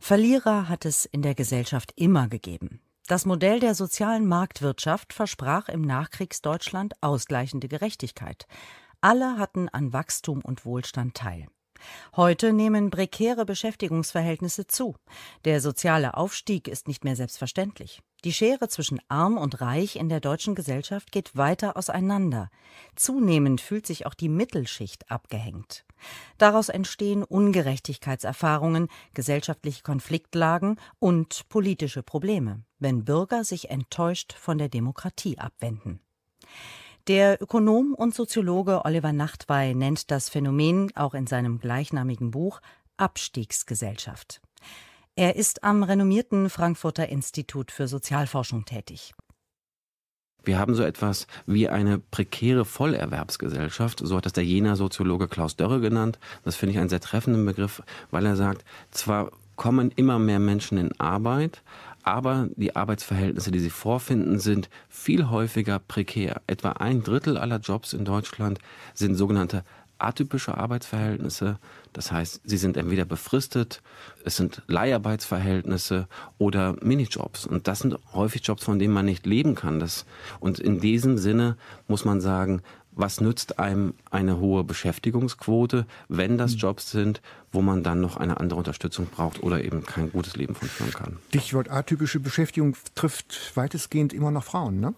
Verlierer hat es in der Gesellschaft immer gegeben. Das Modell der sozialen Marktwirtschaft versprach im Nachkriegsdeutschland ausgleichende Gerechtigkeit. Alle hatten an Wachstum und Wohlstand teil. Heute nehmen prekäre Beschäftigungsverhältnisse zu. Der soziale Aufstieg ist nicht mehr selbstverständlich. Die Schere zwischen arm und reich in der deutschen Gesellschaft geht weiter auseinander. Zunehmend fühlt sich auch die Mittelschicht abgehängt. Daraus entstehen Ungerechtigkeitserfahrungen, gesellschaftliche Konfliktlagen und politische Probleme, wenn Bürger sich enttäuscht von der Demokratie abwenden. Der Ökonom und Soziologe Oliver Nachtwey nennt das Phänomen auch in seinem gleichnamigen Buch Abstiegsgesellschaft. Er ist am renommierten Frankfurter Institut für Sozialforschung tätig. Wir haben so etwas wie eine prekäre Vollerwerbsgesellschaft, so hat das der Jena Soziologe Klaus Dörre genannt. Das finde ich einen sehr treffenden Begriff, weil er sagt, zwar kommen immer mehr Menschen in Arbeit, aber die Arbeitsverhältnisse, die sie vorfinden, sind viel häufiger prekär. Etwa ein Drittel aller Jobs in Deutschland sind sogenannte atypische Arbeitsverhältnisse. Das heißt, sie sind entweder befristet, es sind Leiharbeitsverhältnisse oder Minijobs. Und das sind häufig Jobs, von denen man nicht leben kann. Das, und in diesem Sinne muss man sagen, was nützt einem eine hohe Beschäftigungsquote, wenn das hm. Jobs sind, wo man dann noch eine andere Unterstützung braucht oder eben kein gutes Leben von führen kann. Stichwort atypische Beschäftigung trifft weitestgehend immer noch Frauen, ne?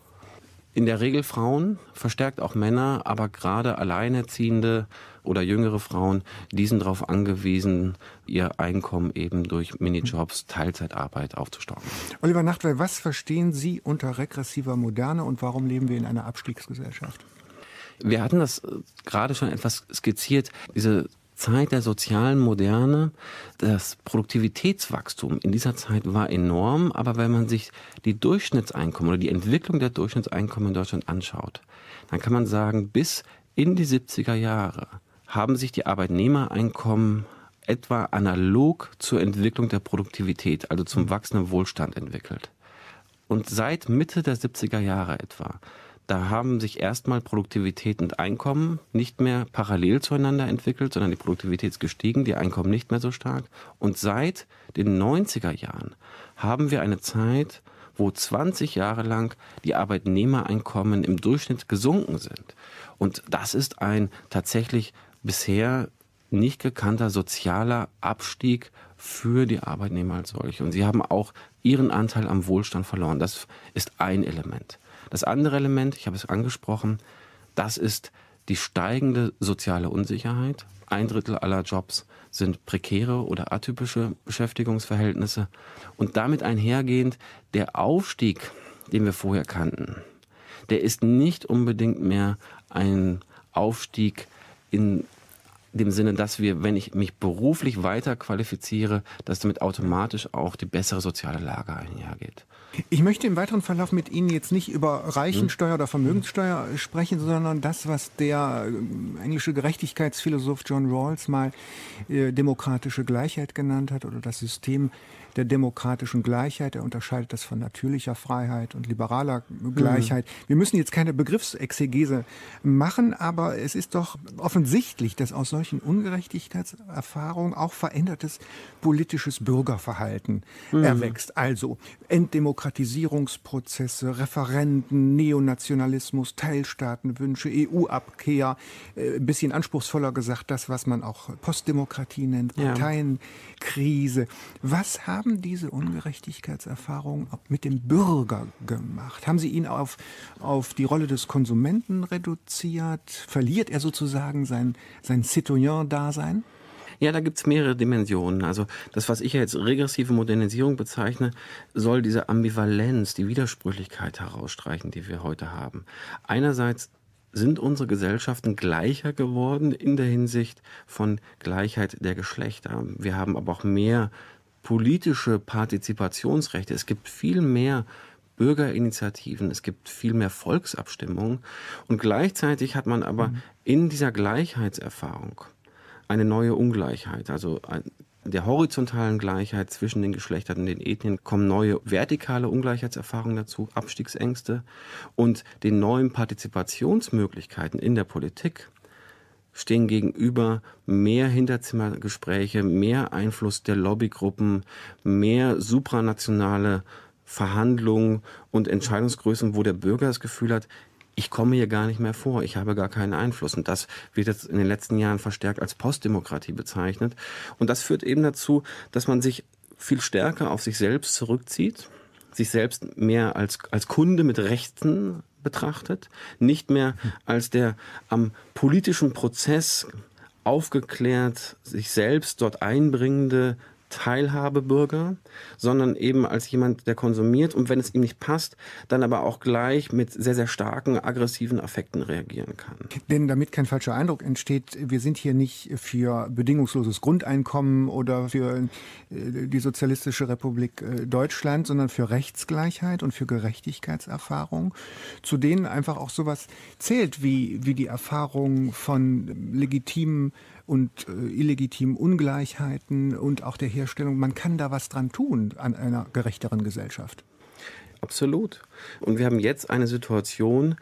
In der Regel Frauen, verstärkt auch Männer, aber gerade Alleinerziehende oder jüngere Frauen, die sind darauf angewiesen, ihr Einkommen eben durch Minijobs, Teilzeitarbeit aufzustocken. Oliver Nachtwey, was verstehen Sie unter regressiver Moderne und warum leben wir in einer Abstiegsgesellschaft? Wir hatten das äh, gerade schon etwas skizziert, diese Zeit der sozialen Moderne, das Produktivitätswachstum in dieser Zeit war enorm, aber wenn man sich die Durchschnittseinkommen oder die Entwicklung der Durchschnittseinkommen in Deutschland anschaut, dann kann man sagen, bis in die 70er Jahre haben sich die Arbeitnehmereinkommen etwa analog zur Entwicklung der Produktivität, also zum wachsenden Wohlstand entwickelt. Und seit Mitte der 70er Jahre etwa da haben sich erstmal Produktivität und Einkommen nicht mehr parallel zueinander entwickelt, sondern die Produktivität ist gestiegen, die Einkommen nicht mehr so stark. Und seit den 90er Jahren haben wir eine Zeit, wo 20 Jahre lang die Arbeitnehmereinkommen im Durchschnitt gesunken sind. Und das ist ein tatsächlich bisher nicht gekannter sozialer Abstieg für die Arbeitnehmer als solche. Und sie haben auch ihren Anteil am Wohlstand verloren. Das ist ein Element. Das andere Element, ich habe es angesprochen, das ist die steigende soziale Unsicherheit. Ein Drittel aller Jobs sind prekäre oder atypische Beschäftigungsverhältnisse. Und damit einhergehend der Aufstieg, den wir vorher kannten, der ist nicht unbedingt mehr ein Aufstieg in dem Sinne, dass wir, wenn ich mich beruflich weiter qualifiziere, dass damit automatisch auch die bessere soziale Lage einhergeht. Ich möchte im weiteren Verlauf mit Ihnen jetzt nicht über Reichensteuer oder Vermögenssteuer sprechen, sondern das, was der äh, englische Gerechtigkeitsphilosoph John Rawls mal äh, demokratische Gleichheit genannt hat oder das System der demokratischen Gleichheit. Er unterscheidet das von natürlicher Freiheit und liberaler Gleichheit. Mhm. Wir müssen jetzt keine Begriffsexegese machen, aber es ist doch offensichtlich, dass aus solchen Ungerechtigkeitserfahrungen auch verändertes politisches Bürgerverhalten mhm. erwächst. Also Entdemokratisierungsprozesse, Referenden, Neonationalismus, Teilstaatenwünsche, EU-Abkehr, äh, bisschen anspruchsvoller gesagt, das, was man auch Postdemokratie nennt, Parteienkrise. Was haben diese Ungerechtigkeitserfahrungen mit dem Bürger gemacht? Haben Sie ihn auf, auf die Rolle des Konsumenten reduziert? Verliert er sozusagen sein, sein Citoyen-Dasein? Ja, da gibt es mehrere Dimensionen. Also das, was ich jetzt regressive Modernisierung bezeichne, soll diese Ambivalenz, die Widersprüchlichkeit herausstreichen, die wir heute haben. Einerseits sind unsere Gesellschaften gleicher geworden in der Hinsicht von Gleichheit der Geschlechter. Wir haben aber auch mehr politische Partizipationsrechte. Es gibt viel mehr Bürgerinitiativen, es gibt viel mehr Volksabstimmungen. Und gleichzeitig hat man aber mhm. in dieser Gleichheitserfahrung eine neue Ungleichheit, also der horizontalen Gleichheit zwischen den Geschlechtern und den Ethnien kommen neue vertikale Ungleichheitserfahrungen dazu, Abstiegsängste. Und den neuen Partizipationsmöglichkeiten in der Politik stehen gegenüber mehr Hinterzimmergespräche, mehr Einfluss der Lobbygruppen, mehr supranationale Verhandlungen und Entscheidungsgrößen, wo der Bürger das Gefühl hat, ich komme hier gar nicht mehr vor, ich habe gar keinen Einfluss. Und das wird jetzt in den letzten Jahren verstärkt als Postdemokratie bezeichnet. Und das führt eben dazu, dass man sich viel stärker auf sich selbst zurückzieht, sich selbst mehr als, als Kunde mit Rechten betrachtet, nicht mehr als der am politischen Prozess aufgeklärt, sich selbst dort einbringende Teilhabebürger, sondern eben als jemand, der konsumiert und wenn es ihm nicht passt, dann aber auch gleich mit sehr, sehr starken aggressiven Affekten reagieren kann. Denn damit kein falscher Eindruck entsteht, wir sind hier nicht für bedingungsloses Grundeinkommen oder für äh, die Sozialistische Republik äh, Deutschland, sondern für Rechtsgleichheit und für Gerechtigkeitserfahrung, zu denen einfach auch sowas zählt wie, wie die Erfahrung von legitimen und äh, illegitimen Ungleichheiten und auch der Herstellung. Man kann da was dran tun an einer gerechteren Gesellschaft. Absolut. Und wir haben jetzt eine Situation,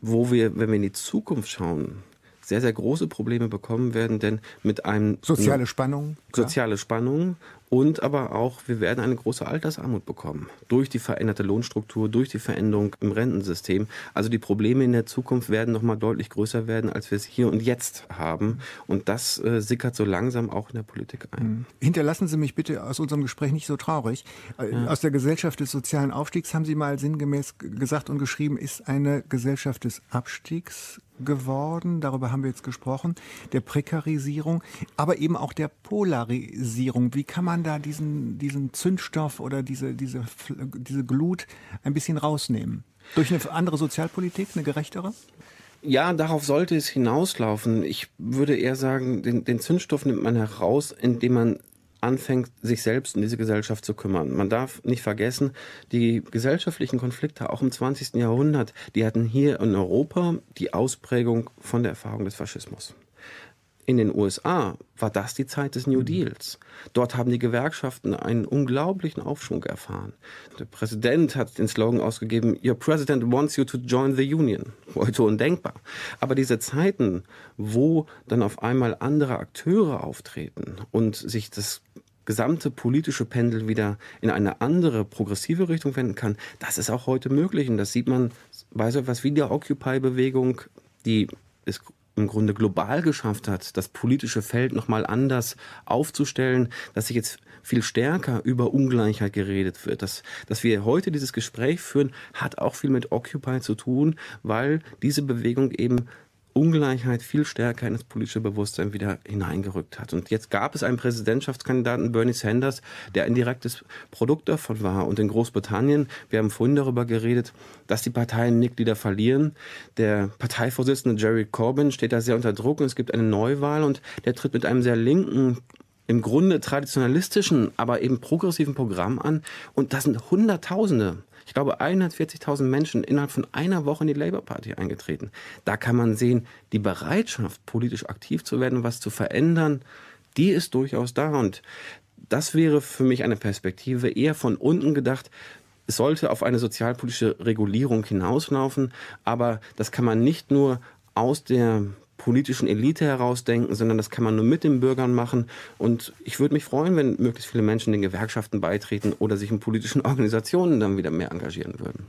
wo wir, wenn wir in die Zukunft schauen, sehr, sehr große Probleme bekommen werden, denn mit einem... Soziale Spannung. Soziale Spannung und aber auch, wir werden eine große Altersarmut bekommen. Durch die veränderte Lohnstruktur, durch die Veränderung im Rentensystem. Also die Probleme in der Zukunft werden nochmal deutlich größer werden, als wir es hier und jetzt haben. Und das äh, sickert so langsam auch in der Politik ein. Mhm. Hinterlassen Sie mich bitte aus unserem Gespräch nicht so traurig. Äh, ja. Aus der Gesellschaft des sozialen Aufstiegs haben Sie mal sinngemäß gesagt und geschrieben, ist eine Gesellschaft des Abstiegs geworden, darüber haben wir jetzt gesprochen, der Prekarisierung, aber eben auch der Polarisierung. Wie kann man da diesen, diesen Zündstoff oder diese, diese, diese Glut ein bisschen rausnehmen? Durch eine andere Sozialpolitik, eine gerechtere? Ja, darauf sollte es hinauslaufen. Ich würde eher sagen, den, den Zündstoff nimmt man heraus, indem man anfängt, sich selbst in diese Gesellschaft zu kümmern. Man darf nicht vergessen, die gesellschaftlichen Konflikte auch im 20. Jahrhundert, die hatten hier in Europa die Ausprägung von der Erfahrung des Faschismus. In den USA war das die Zeit des New mhm. Deals. Dort haben die Gewerkschaften einen unglaublichen Aufschwung erfahren. Der Präsident hat den Slogan ausgegeben, Your President wants you to join the Union. Heute undenkbar. Aber diese Zeiten, wo dann auf einmal andere Akteure auftreten und sich das gesamte politische Pendel wieder in eine andere progressive Richtung wenden kann, das ist auch heute möglich. Und das sieht man bei so etwas wie der Occupy-Bewegung, die ist im Grunde global geschafft hat, das politische Feld nochmal anders aufzustellen, dass sich jetzt viel stärker über Ungleichheit geredet wird. Dass, dass wir heute dieses Gespräch führen, hat auch viel mit Occupy zu tun, weil diese Bewegung eben Ungleichheit viel stärker in das politische Bewusstsein wieder hineingerückt hat. Und jetzt gab es einen Präsidentschaftskandidaten, Bernie Sanders, der ein direktes Produkt davon war. Und in Großbritannien, wir haben vorhin darüber geredet, dass die Parteien Mitglieder verlieren. Der Parteivorsitzende Jerry Corbyn steht da sehr unter Druck und es gibt eine Neuwahl und der tritt mit einem sehr linken im Grunde traditionalistischen, aber eben progressiven Programm an. Und das sind Hunderttausende ich glaube, 140.000 Menschen innerhalb von einer Woche in die Labour Party eingetreten. Da kann man sehen, die Bereitschaft, politisch aktiv zu werden, was zu verändern, die ist durchaus da. Und das wäre für mich eine Perspektive eher von unten gedacht. Es sollte auf eine sozialpolitische Regulierung hinauslaufen, aber das kann man nicht nur aus der politischen Elite herausdenken, sondern das kann man nur mit den Bürgern machen. Und ich würde mich freuen, wenn möglichst viele Menschen den Gewerkschaften beitreten oder sich in politischen Organisationen dann wieder mehr engagieren würden.